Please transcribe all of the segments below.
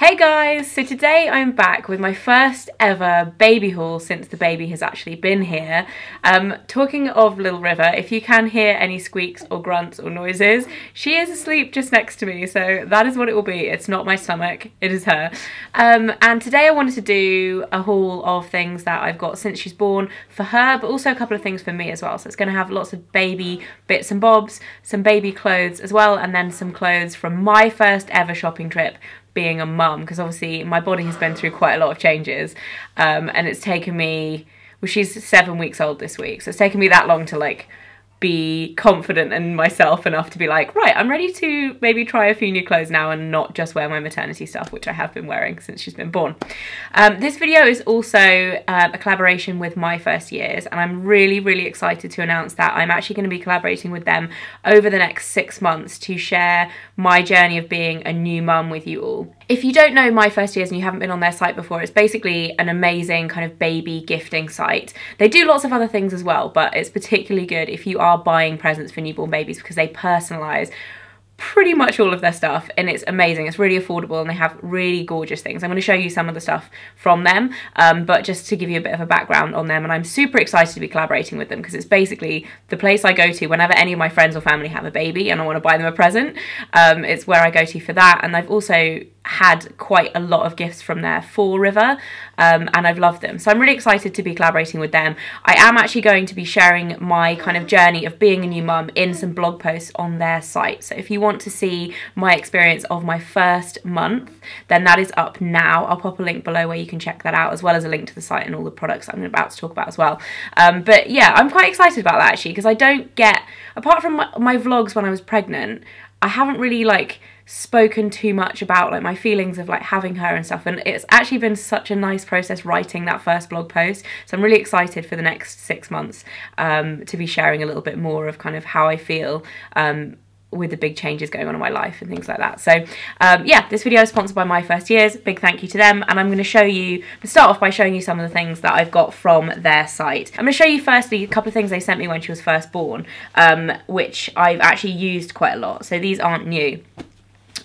Hey guys, so today I'm back with my first ever baby haul since the baby has actually been here. Um, talking of Little River, if you can hear any squeaks or grunts or noises, she is asleep just next to me, so that is what it will be. It's not my stomach, it is her. Um, and today I wanted to do a haul of things that I've got since she's born for her, but also a couple of things for me as well. So it's going to have lots of baby bits and bobs, some baby clothes as well, and then some clothes from my first ever shopping trip being a mum because obviously my body has been through quite a lot of changes um, and it's taken me well she's seven weeks old this week so it's taken me that long to like be confident in myself enough to be like, right, I'm ready to maybe try a few new clothes now and not just wear my maternity stuff, which I have been wearing since she's been born. Um, this video is also uh, a collaboration with My First Years, and I'm really, really excited to announce that I'm actually going to be collaborating with them over the next six months to share my journey of being a new mum with you all. If you don't know My First Years and you haven't been on their site before, it's basically an amazing kind of baby gifting site. They do lots of other things as well, but it's particularly good if you are buying presents for newborn babies because they personalise pretty much all of their stuff and it's amazing. It's really affordable and they have really gorgeous things. I'm going to show you some of the stuff from them um, but just to give you a bit of a background on them and i'm super excited to be collaborating with them because it's basically the place i go to whenever any of my friends or family have a baby and i want to buy them a present. Um, it's where i go to for that and I've also had quite a lot of gifts from there for River um, and I've loved them. So I'm really excited to be collaborating with them. I am actually going to be sharing my kind of journey of being a new mum in some blog posts on their site. So if you want to see my experience of my first month, then that is up now. I'll pop a link below where you can check that out as well as a link to the site and all the products I'm about to talk about as well. Um, but yeah, I'm quite excited about that actually because I don't get, apart from my, my vlogs when I was pregnant, I haven't really like spoken too much about like my feelings of like having her and stuff and it's actually been such a nice process writing that first blog post so I'm really excited for the next six months um, to be sharing a little bit more of kind of how I feel um, with the big changes going on in my life and things like that. So um, yeah, this video is sponsored by My First Years. Big thank you to them. And I'm going to show you, start off by showing you some of the things that I've got from their site. I'm going to show you firstly a couple of things they sent me when she was first born, um, which I've actually used quite a lot. So these aren't new.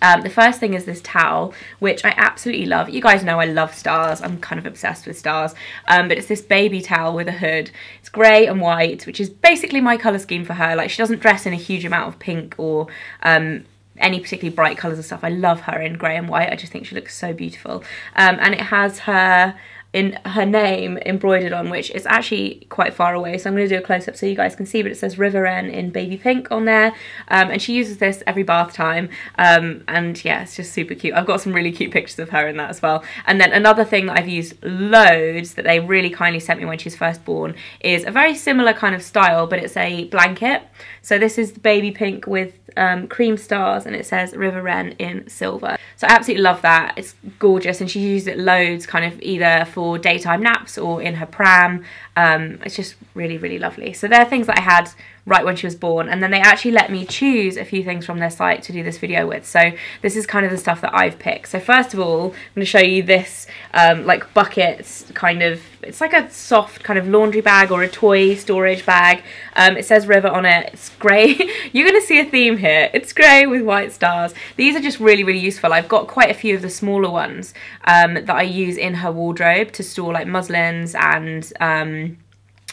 Um, the first thing is this towel, which I absolutely love. You guys know I love stars. I'm kind of obsessed with stars. Um, but it's this baby towel with a hood. It's grey and white, which is basically my colour scheme for her. Like, she doesn't dress in a huge amount of pink or um, any particularly bright colours and stuff. I love her in grey and white. I just think she looks so beautiful. Um, and it has her in her name embroidered on, which is actually quite far away. So I'm going to do a close up so you guys can see, but it says River Wren in baby pink on there. Um, and she uses this every bath time. Um, and yeah, it's just super cute. I've got some really cute pictures of her in that as well. And then another thing that I've used loads that they really kindly sent me when she's first born is a very similar kind of style, but it's a blanket. So this is the baby pink with um, cream stars and it says River Wren in silver. So I absolutely love that. It's gorgeous and she uses it loads kind of either for daytime naps or in her pram. Um, it's just really, really lovely. So there are things that I had right when she was born. And then they actually let me choose a few things from their site to do this video with. So this is kind of the stuff that I've picked. So first of all I'm going to show you this um, like buckets kind of it's like a soft kind of laundry bag or a toy storage bag. Um, it says river on it. It's grey. You're going to see a theme here. It's grey with white stars. These are just really really useful. I've got quite a few of the smaller ones um, that I use in her wardrobe to store like muslins and um,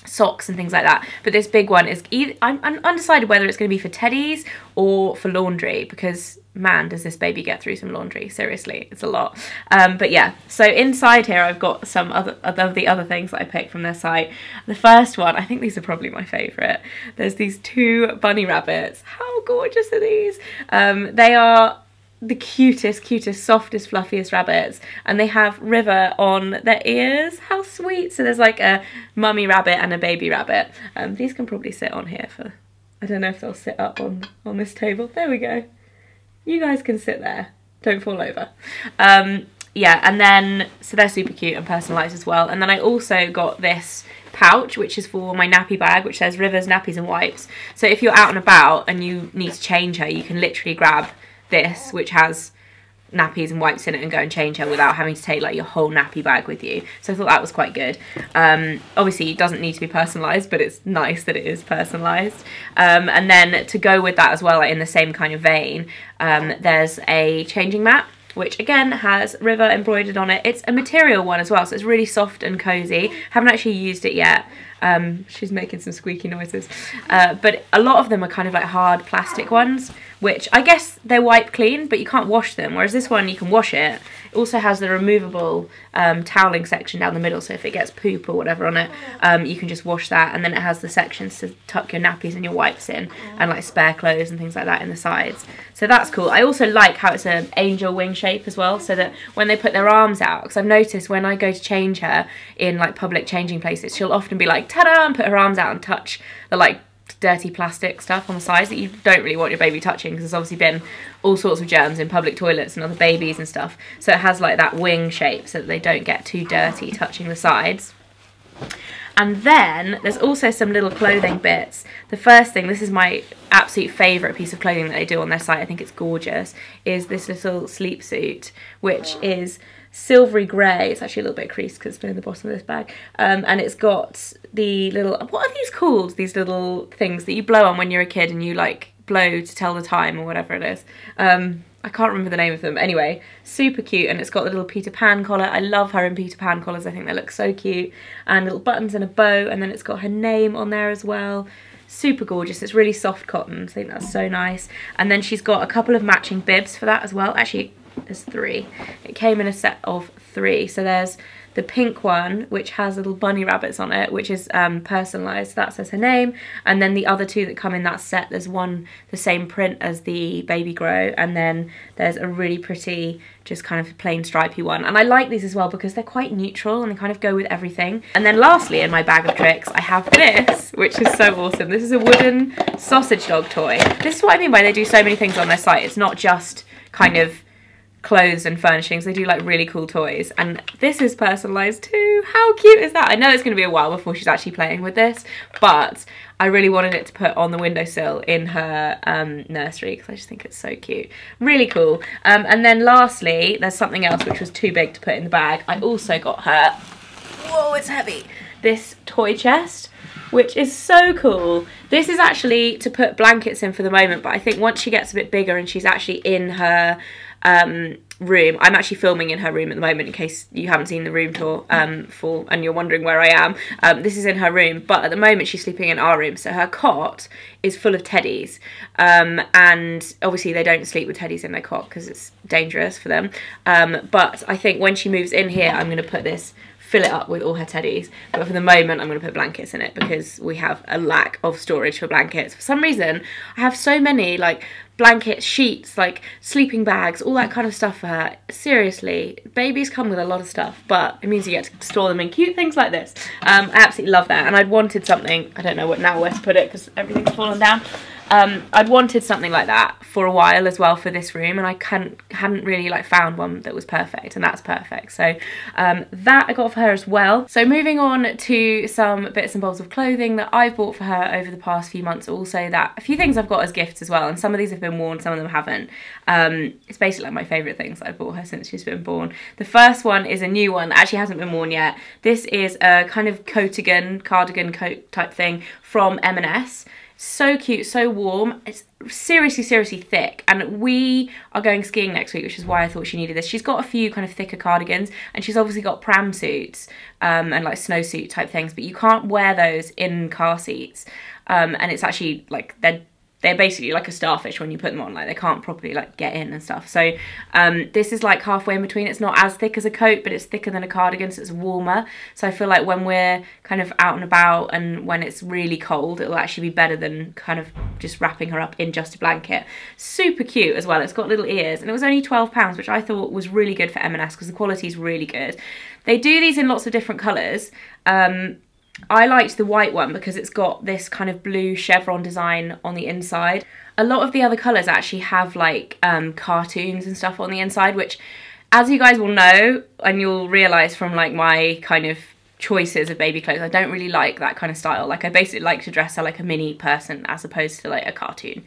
socks and things like that. But this big one is either I'm, I'm undecided whether it's going to be for teddies or for laundry because man does this baby get through some laundry? Seriously it's a lot. Um, but yeah so inside here I've got some other of the other things that I picked from their site. The first one I think these are probably my favorite. There's these two bunny rabbits. How gorgeous are these? Um, they are the cutest, cutest, softest, fluffiest rabbits, and they have River on their ears. How sweet! So there's like a mummy rabbit and a baby rabbit. Um, these can probably sit on here for. I don't know if they'll sit up on on this table. There we go. You guys can sit there. Don't fall over. Um, yeah, and then so they're super cute and personalised as well. And then I also got this pouch which is for my nappy bag which says rivers nappies and wipes so if you're out and about and you need to change her you can literally grab this, which has nappies and wipes in it and go and change her without having to take like your whole nappy bag with you. So I thought that was quite good. Um, obviously it doesn't need to be personalised, but it's nice that it is personalised. Um, and then to go with that as well, like in the same kind of vein, um, there's a changing mat which again has River embroidered on it. It's a material one as well, so it's really soft and cozy. Haven't actually used it yet. Um, she's making some squeaky noises. Uh, but a lot of them are kind of like hard plastic ones, which I guess they're wipe clean, but you can't wash them. Whereas this one, you can wash it. It also has the removable um, toweling section down the middle, so if it gets poop or whatever on it, um, you can just wash that. And then it has the sections to tuck your nappies and your wipes in, and like spare clothes and things like that in the sides. So that's cool. I also like how it's an angel wing shape as well, so that when they put their arms out, because I've noticed when I go to change her in like public changing places, she'll often be like, ta-da, and put her arms out and touch the like dirty plastic stuff on the sides that you don't really want your baby touching because there's obviously been all sorts of germs in public toilets and other babies and stuff. So it has like that wing shape so that they don't get too dirty touching the sides. And then there's also some little clothing bits. The first thing, this is my absolute favourite piece of clothing that they do on their site, I think it's gorgeous, is this little sleep suit, which is silvery grey. It's actually a little bit creased because it's been in the bottom of this bag. Um, and it's got the little, what are these called? These little things that you blow on when you're a kid and you like blow to tell the time or whatever it is. Um, I can't remember the name of them. Anyway, super cute and it's got the little Peter Pan collar. I love her in Peter Pan collars. I think they look so cute. And little buttons and a bow and then it's got her name on there as well. Super gorgeous. It's really soft cotton. I think that's so nice. And then she's got a couple of matching bibs for that as well. Actually, there's three. It came in a set of three. So there's the pink one, which has little bunny rabbits on it, which is um, personalised. That says her name. And then the other two that come in that set, there's one the same print as the Baby Grow. And then there's a really pretty, just kind of plain stripy one. And I like these as well because they're quite neutral and they kind of go with everything. And then lastly, in my bag of tricks, I have this, which is so awesome. This is a wooden sausage dog toy. This is what I mean by they do so many things on their site. It's not just kind of clothes and furnishings. They do like really cool toys. And this is personalised too. How cute is that? I know it's going to be a while before she's actually playing with this, but I really wanted it to put on the windowsill in her um, nursery because I just think it's so cute. Really cool. Um, and then lastly, there's something else which was too big to put in the bag. I also got her, whoa, it's heavy, this toy chest which is so cool. This is actually to put blankets in for the moment, but I think once she gets a bit bigger and she's actually in her um, room. I'm actually filming in her room at the moment in case you haven't seen the room tour um, for and you're wondering where I am. Um, this is in her room, but at the moment she's sleeping in our room. So her cot is full of teddies. Um, and obviously they don't sleep with teddies in their cot because it's dangerous for them. Um, but I think when she moves in here, I'm going to put this fill it up with all her teddies. But for the moment, I'm going to put blankets in it because we have a lack of storage for blankets. For some reason, I have so many like blankets, sheets, like sleeping bags, all that kind of stuff for her. Seriously, babies come with a lot of stuff, but it means you get to store them in cute things like this. Um, I absolutely love that. And I'd wanted something, I don't know what now where to put it because everything's fallen down. Um, I'd wanted something like that for a while as well for this room and I hadn't, hadn't really like found one that was perfect and that's perfect. So um, that I got for her as well. So moving on to some bits and bobs of clothing that I've bought for her over the past few months also that a few things I've got as gifts as well and some of these have been worn, some of them haven't. Um, it's basically like my favourite things that I've bought her since she's been born. The first one is a new one actually hasn't been worn yet. This is a kind of coatigan, cardigan coat type thing from M&S so cute, so warm. It's seriously, seriously thick. And we are going skiing next week, which is why I thought she needed this. She's got a few kind of thicker cardigans and she's obviously got pram suits um, and like snowsuit type things, but you can't wear those in car seats. Um, and it's actually like they're they're basically like a starfish when you put them on like they can't properly like get in and stuff. So um, this is like halfway in between. It's not as thick as a coat but it's thicker than a cardigan so it's warmer. So I feel like when we're kind of out and about and when it's really cold it'll actually be better than kind of just wrapping her up in just a blanket. Super cute as well. It's got little ears and it was only 12 pounds which I thought was really good for M&S because the quality is really good. They do these in lots of different colours. Um, I liked the white one because it's got this kind of blue chevron design on the inside. A lot of the other colours actually have like um, cartoons and stuff on the inside, which as you guys will know, and you'll realise from like my kind of choices of baby clothes, I don't really like that kind of style. Like I basically like to dress her like a mini person as opposed to like a cartoon.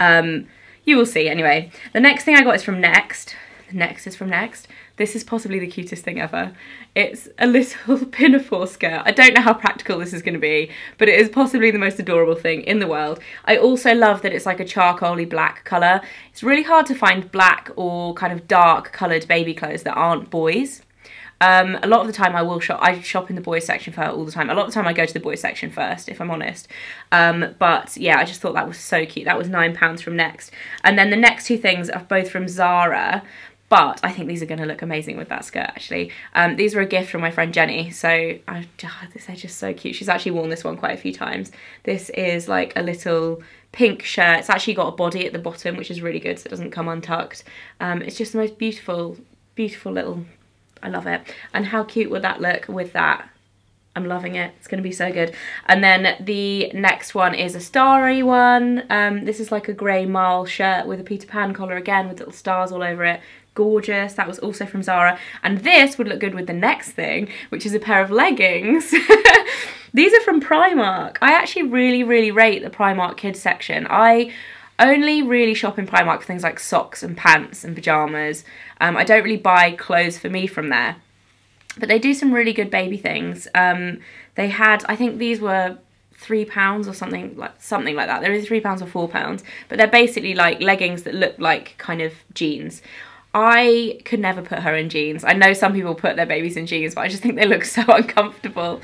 Um, you will see anyway. The next thing I got is from Next. Next is from Next. This is possibly the cutest thing ever. It's a little pinafore skirt. I don't know how practical this is going to be, but it is possibly the most adorable thing in the world. I also love that it's like a charcoaly black colour. It's really hard to find black or kind of dark coloured baby clothes that aren't boys. Um, a lot of the time I will shop, I shop in the boys section for all the time. A lot of the time I go to the boys section first, if I'm honest. Um, but yeah, I just thought that was so cute. That was £9 from Next. And then the next two things are both from Zara. But I think these are going to look amazing with that skirt, actually. Um, these were a gift from my friend Jenny, so I, oh, they're just so cute. She's actually worn this one quite a few times. This is like a little pink shirt. It's actually got a body at the bottom, which is really good, so it doesn't come untucked. Um, it's just the most beautiful, beautiful little I love it. And how cute would that look with that? I'm loving it. It's going to be so good. And then the next one is a starry one. Um, this is like a grey marl shirt with a Peter Pan collar again with little stars all over it. Gorgeous. That was also from Zara. And this would look good with the next thing, which is a pair of leggings. These are from Primark. I actually really, really rate the Primark kids section. I only really shop in Primark for things like socks and pants and pyjamas. Um, I don't really buy clothes for me from there. But they do some really good baby things. Um, they had, I think these were three pounds or something like something like that. They're either three pounds or four pounds, but they're basically like leggings that look like kind of jeans. I could never put her in jeans. I know some people put their babies in jeans, but I just think they look so uncomfortable.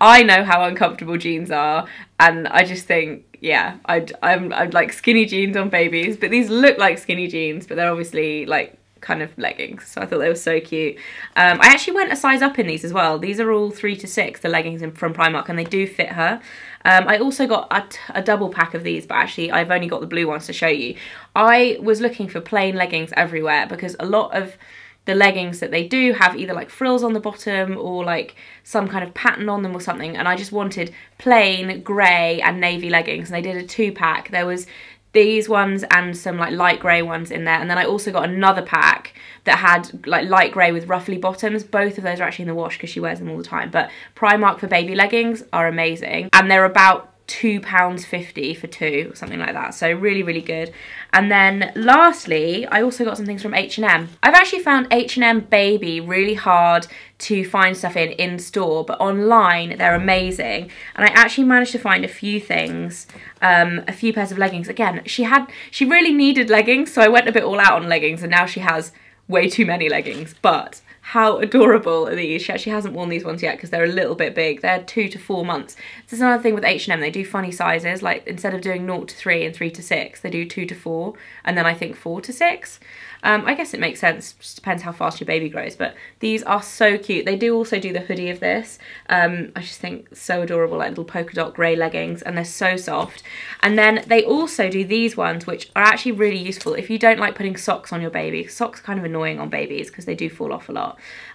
I know how uncomfortable jeans are, and I just think, yeah, I'd I'm I'd like skinny jeans on babies, but these look like skinny jeans, but they're obviously like kind of leggings. So I thought they were so cute. Um, I actually went a size up in these as well. These are all three to six, the leggings from Primark, and they do fit her. Um, I also got a, a double pack of these, but actually I've only got the blue ones to show you. I was looking for plain leggings everywhere because a lot of the leggings that they do have either like frills on the bottom or like some kind of pattern on them or something and I just wanted plain grey and navy leggings and they did a two pack there was these ones and some like light grey ones in there. And then I also got another pack that had like light grey with ruffly bottoms. Both of those are actually in the wash because she wears them all the time. But Primark for baby leggings are amazing. And they're about £2.50 for two or something like that. So really, really good. And then lastly, I also got some things from H&M. I've actually found H&M Baby really hard to find stuff in in store, but online they're amazing. And I actually managed to find a few things, um, a few pairs of leggings. Again, she had, she really needed leggings, so I went a bit all out on leggings and now she has way too many leggings, but how adorable are these? She actually hasn't worn these ones yet because they're a little bit big. They're two to four months. This is another thing with H&M. They do funny sizes. Like instead of doing 0 to 3 and 3 to 6, they do 2 to 4 and then I think 4 to 6. Um, I guess it makes sense, just depends how fast your baby grows, but these are so cute. They do also do the hoodie of this. Um, I just think so adorable, like little polka dot grey leggings, and they're so soft. And then they also do these ones, which are actually really useful if you don't like putting socks on your baby. Socks are kind of annoying on babies because they do fall off a lot.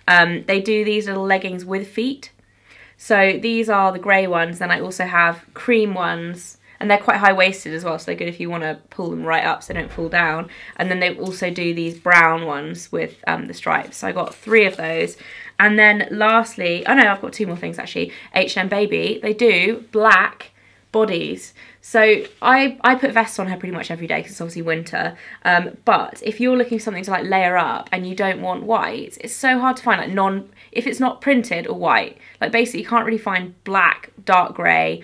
Um, they do these little leggings with feet. So these are the grey ones, then I also have cream ones, and they're quite high-waisted as well so they're good if you want to pull them right up so they don't fall down. And then they also do these brown ones with um, the stripes. So I got three of those. And then lastly oh no I've got two more things actually. H&M Baby they do black bodies so I, I put vests on her pretty much every day because it's obviously winter. Um, but if you're looking for something to like layer up and you don't want white, it's so hard to find like non, if it's not printed or white, like basically you can't really find black, dark grey,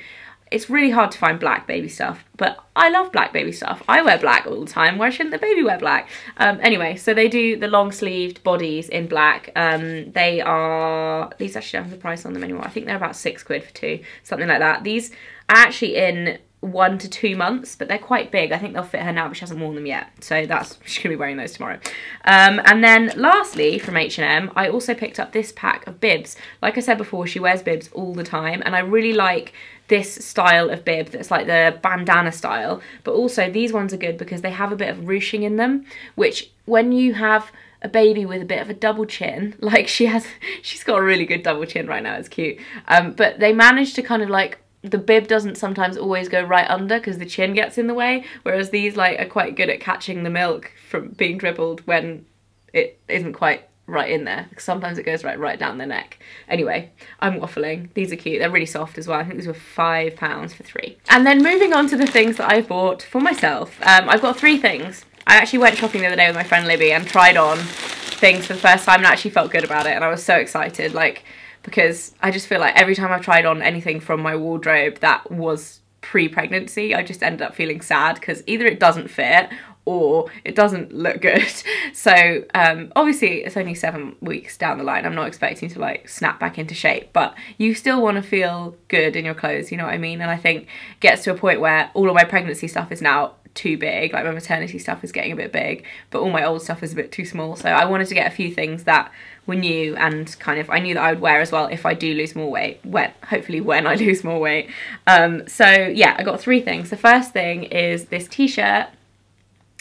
it's really hard to find black baby stuff, but I love black baby stuff. I wear black all the time. Why shouldn't the baby wear black? Um, anyway, so they do the long sleeved bodies in black. Um, they are, these actually don't have the price on them anymore. I think they're about six quid for two, something like that. These are actually in one to two months, but they're quite big. I think they'll fit her now, but she hasn't worn them yet. So that's, she's gonna be wearing those tomorrow. Um, and then lastly, from H&M, I also picked up this pack of bibs. Like I said before, she wears bibs all the time, and I really like this style of bib that's like the bandana style but also these ones are good because they have a bit of ruching in them which when you have a baby with a bit of a double chin like she has she's got a really good double chin right now it's cute um, but they manage to kind of like the bib doesn't sometimes always go right under because the chin gets in the way whereas these like are quite good at catching the milk from being dribbled when it isn't quite right in there. Sometimes it goes right right down the neck. Anyway, I'm waffling. These are cute. They're really soft as well. I think these were five pounds for three. And then moving on to the things that I bought for myself. Um, I've got three things. I actually went shopping the other day with my friend Libby and tried on things for the first time and I actually felt good about it and I was so excited like because I just feel like every time I've tried on anything from my wardrobe that was pre-pregnancy I just ended up feeling sad because either it doesn't fit or it doesn't look good. So um, obviously it's only seven weeks down the line. I'm not expecting to like snap back into shape, but you still want to feel good in your clothes, you know what I mean? And I think gets to a point where all of my pregnancy stuff is now too big. Like my maternity stuff is getting a bit big, but all my old stuff is a bit too small. So I wanted to get a few things that were new and kind of I knew that I would wear as well if I do lose more weight. When hopefully when I lose more weight. Um, so yeah, I got three things. The first thing is this t-shirt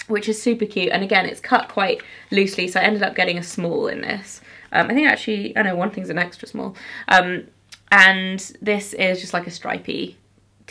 which is super cute and again it's cut quite loosely so I ended up getting a small in this um, I think actually I know one thing's an extra small um, and this is just like a stripy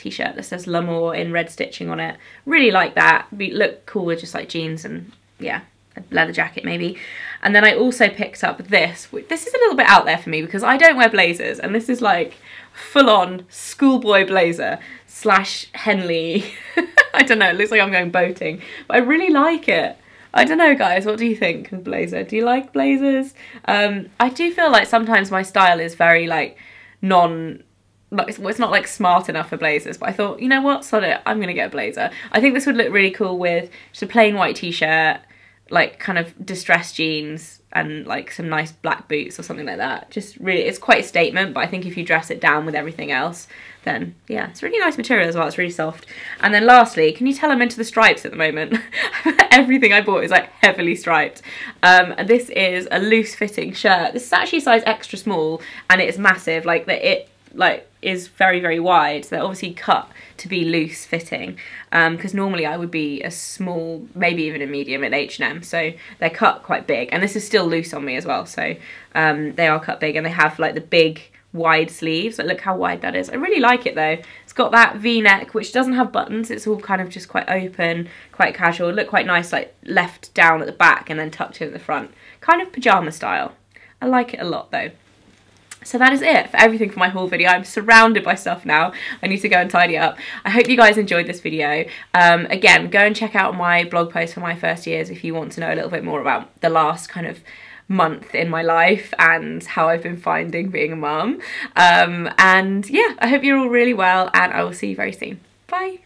t-shirt that says L'Amour in red stitching on it really like that Be, look cool with just like jeans and yeah a leather jacket maybe and then I also picked up this this is a little bit out there for me because I don't wear blazers and this is like full-on schoolboy blazer slash Henley I don't know, it looks like I'm going boating. But I really like it. I don't know, guys. What do you think of blazer? Do you like blazers? Um, I do feel like sometimes my style is very like non. It's not like smart enough for blazers, but I thought, you know what, sod it, I'm gonna get a blazer. I think this would look really cool with just a plain white t-shirt, like kind of distressed jeans, and like some nice black boots or something like that. Just really, it's quite a statement, but I think if you dress it down with everything else, then yeah, it's really nice material as well. It's really soft. And then lastly, can you tell I'm into the stripes at the moment? Everything I bought is like heavily striped. Um, this is a loose fitting shirt. This is actually size extra small and it's massive. Like that it like is very very wide they're obviously cut to be loose fitting because um, normally I would be a small maybe even a medium at H&M so they're cut quite big and this is still loose on me as well so um, they are cut big and they have like the big wide sleeves like look how wide that is. I really like it though. It's got that v-neck which doesn't have buttons it's all kind of just quite open quite casual look quite nice like left down at the back and then tucked in at the front. Kind of pajama style. I like it a lot though so that is it for everything for my haul video. I'm surrounded by stuff now. I need to go and tidy up. I hope you guys enjoyed this video. Um, again, go and check out my blog post for my first years if you want to know a little bit more about the last kind of month in my life and how I've been finding being a mum. Um, and yeah, I hope you're all really well and I will see you very soon. Bye.